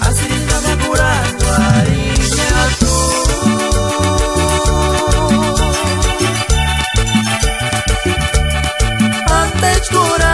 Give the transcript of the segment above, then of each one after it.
Así que me cura tu harina Tú Antes curabas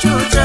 chucha.